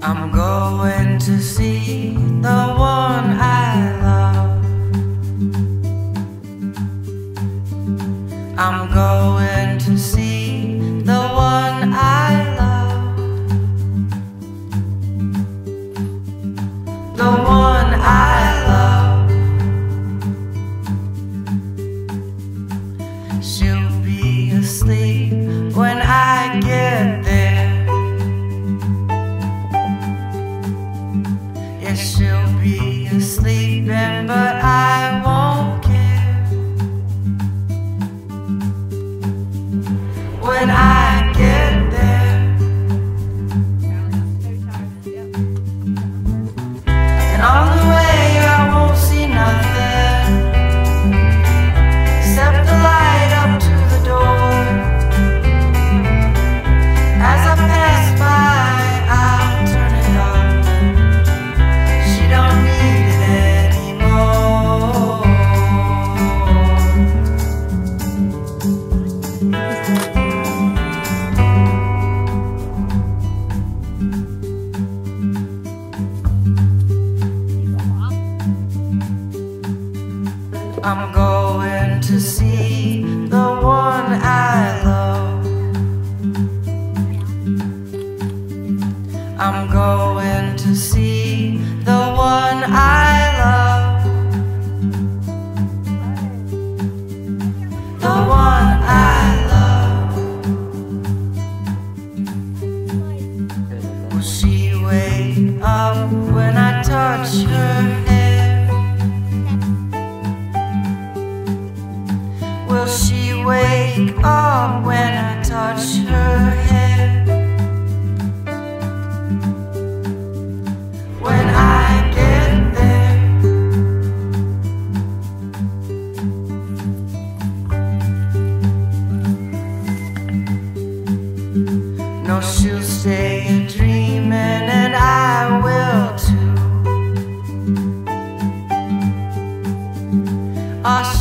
I'm going to see the one I love. I'm going to see the one I love. The She'll be asleep when I get there. I'm going to see the one I love. I'm going to see the one I love. The one I love. Will she wake up Will she wake up when I touch her hair? When I get there, no, she'll stay dreaming, and I will too. She'll stay